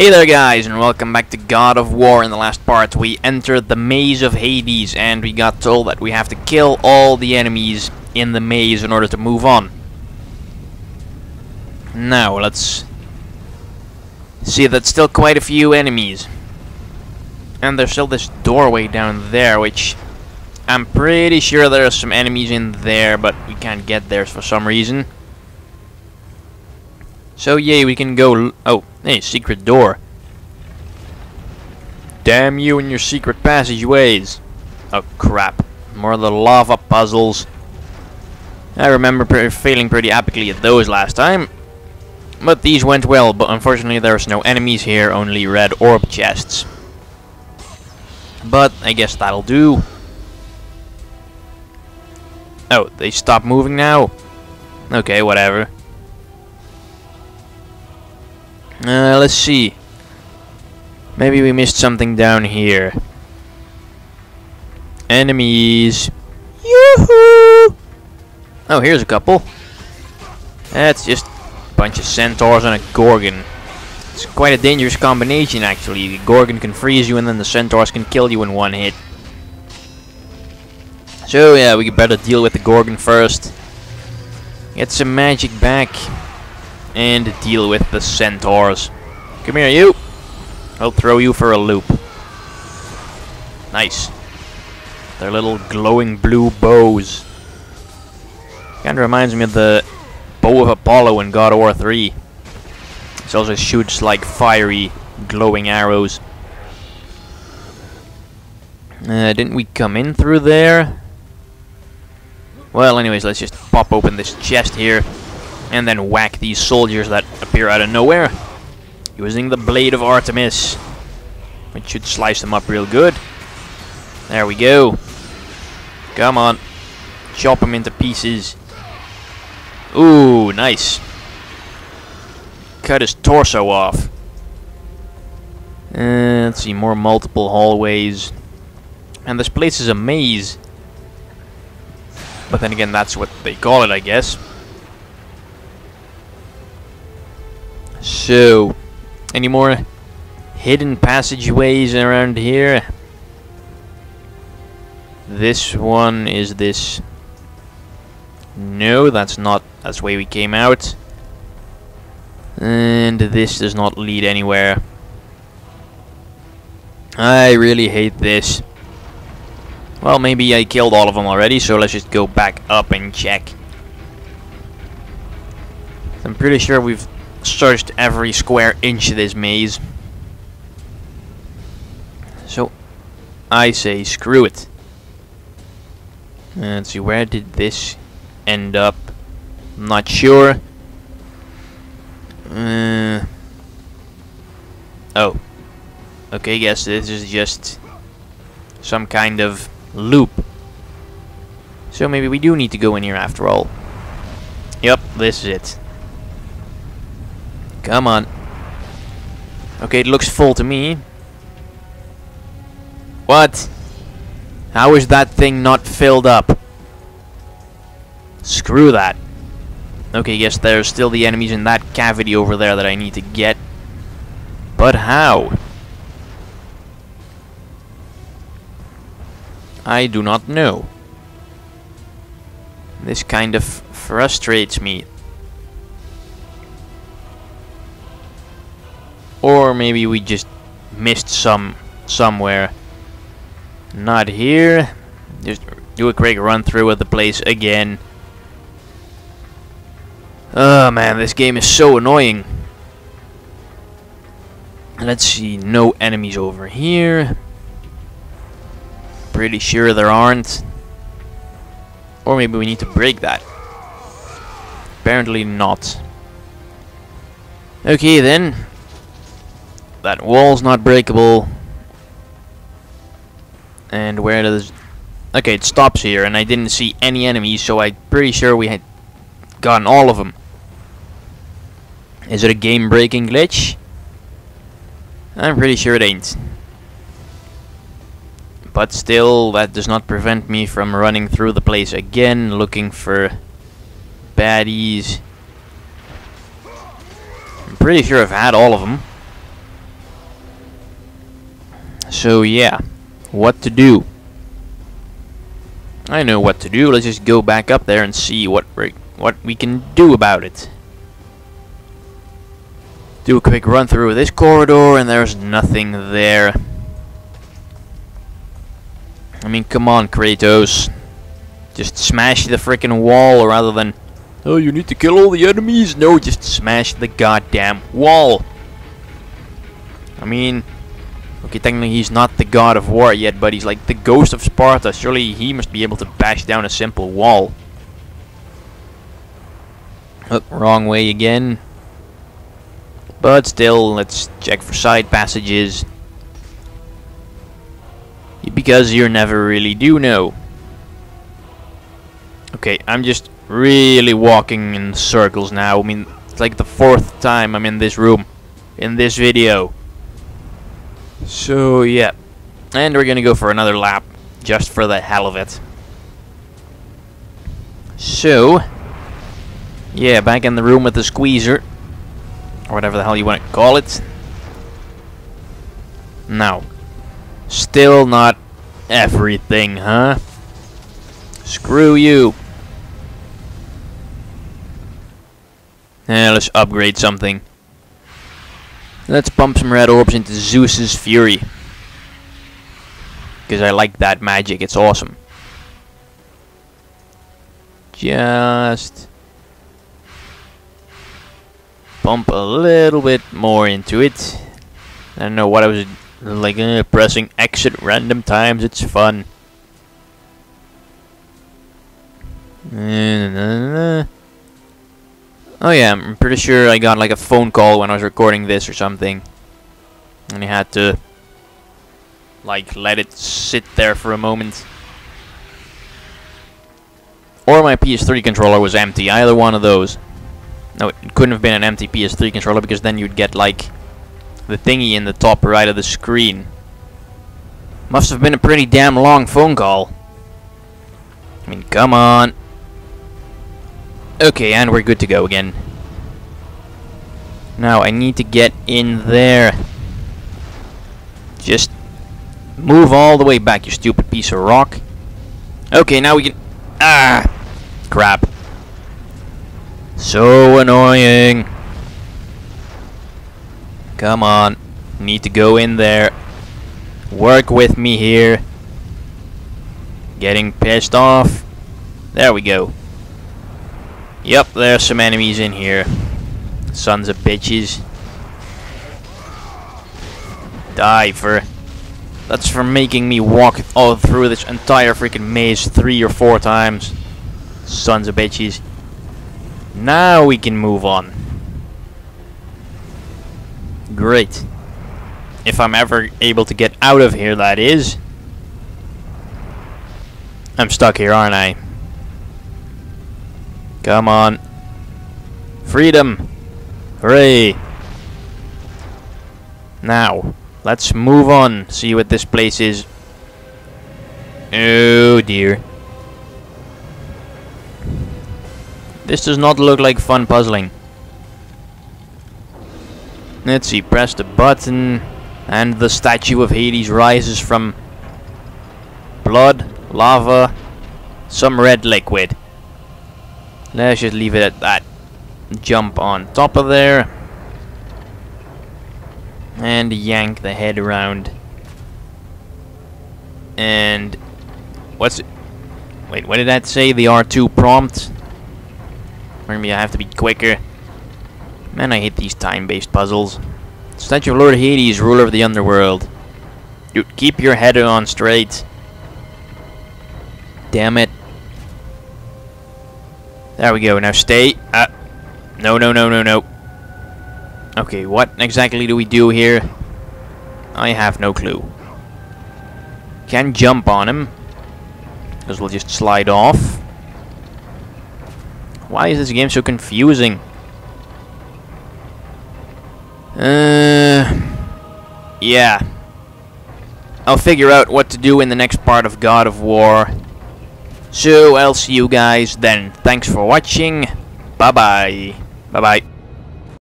Hey there guys and welcome back to God of War. In the last part we entered the maze of Hades and we got told that we have to kill all the enemies in the maze in order to move on. Now let's see that's still quite a few enemies. And there's still this doorway down there which I'm pretty sure there's some enemies in there but we can't get there for some reason. So yay, we can go... oh, hey, secret door. Damn you and your secret passageways. Oh crap, more of the lava puzzles. I remember pre failing pretty epically at those last time. But these went well, but unfortunately there's no enemies here, only red orb chests. But I guess that'll do. Oh, they stopped moving now? Okay, whatever. Uh, let's see. Maybe we missed something down here. Enemies. Yoo-hoo! Oh, here's a couple. That's just a bunch of centaurs and a gorgon. It's quite a dangerous combination, actually. The gorgon can freeze you and then the centaurs can kill you in one hit. So, yeah, we better deal with the gorgon first. Get some magic back and deal with the centaurs. Come here, you. I'll throw you for a loop. Nice. Their little glowing blue bows. Kinda reminds me of the bow of Apollo in God of War 3. It also shoots like fiery, glowing arrows. Uh, didn't we come in through there? Well, anyways, let's just pop open this chest here and then whack these soldiers that appear out of nowhere using the Blade of Artemis which should slice them up real good. There we go. Come on. Chop them into pieces. Ooh nice. Cut his torso off. Uh, let's see more multiple hallways. And this place is a maze. But then again that's what they call it I guess So, any more hidden passageways around here? This one is this. No, that's not. That's the way we came out. And this does not lead anywhere. I really hate this. Well, maybe I killed all of them already, so let's just go back up and check. I'm pretty sure we've searched every square inch of this maze. So, I say screw it. Let's see, where did this end up? I'm not sure. Uh, oh. Okay, guess this is just some kind of loop. So maybe we do need to go in here after all. Yep, this is it. Come on. Okay, it looks full to me. What? How is that thing not filled up? Screw that. Okay, yes, there's still the enemies in that cavity over there that I need to get. But how? I do not know. This kind of frustrates me. Or maybe we just missed some somewhere. Not here. Just do a quick run through of the place again. Oh man, this game is so annoying. Let's see, no enemies over here. Pretty sure there aren't. Or maybe we need to break that. Apparently not. Okay then, that wall's not breakable. And where does... Okay, it stops here, and I didn't see any enemies, so I'm pretty sure we had gotten all of them. Is it a game-breaking glitch? I'm pretty sure it ain't. But still, that does not prevent me from running through the place again, looking for baddies. I'm pretty sure I've had all of them. So yeah, what to do? I know what to do. Let's just go back up there and see what we what we can do about it. Do a quick run through this corridor, and there's nothing there. I mean, come on, Kratos. Just smash the freaking wall rather than... Oh, you need to kill all the enemies? No, just smash the goddamn wall. I mean... Okay, technically he's not the god of war yet, but he's like the ghost of Sparta. Surely he must be able to bash down a simple wall. Oh, wrong way again. But still, let's check for side passages. Because you never really do know. Okay, I'm just really walking in circles now. I mean, it's like the fourth time I'm in this room. In this video. So, yeah. And we're gonna go for another lap. Just for the hell of it. So... Yeah, back in the room with the squeezer. Or whatever the hell you want to call it. Now. Still not everything, huh? Screw you. Eh, let's upgrade something. Let's pump some red orbs into Zeus's Fury. Because I like that magic, it's awesome. Just pump a little bit more into it. I don't know what I was like uh, pressing X at random times. It's fun. Oh yeah, I'm pretty sure I got like a phone call when I was recording this or something. And I had to like let it sit there for a moment. Or my PS3 controller was empty, either one of those. No, it couldn't have been an empty PS3 controller because then you'd get like the thingy in the top right of the screen. Must have been a pretty damn long phone call. I mean, come on. Okay, and we're good to go again. Now, I need to get in there. Just move all the way back, you stupid piece of rock. Okay, now we can... Ah! Crap. So annoying. Come on. Need to go in there. Work with me here. Getting pissed off. There we go. Yep, there's some enemies in here. Sons of bitches. Die for... That's for making me walk all through this entire freaking maze three or four times. Sons of bitches. Now we can move on. Great. If I'm ever able to get out of here, that is. I'm stuck here, aren't I? Come on. Freedom! Hooray! Now, let's move on, see what this place is. Oh dear. This does not look like fun puzzling. Let's see, press the button and the statue of Hades rises from blood, lava, some red liquid. Let's just leave it at that. Jump on top of there. And yank the head around. And what's it? Wait, what did that say? The R2 prompt? Maybe I have to be quicker. Man, I hate these time-based puzzles. Statue of Lord Hades, ruler of the underworld. Dude, keep your head on straight. Damn it. There we go, now stay. Uh, no, no, no, no, no. Okay, what exactly do we do here? I have no clue. Can jump on him. Because we'll just slide off. Why is this game so confusing? Uh, yeah. I'll figure out what to do in the next part of God of War. So, I'll see you guys then. Thanks for watching. Bye-bye. Bye-bye.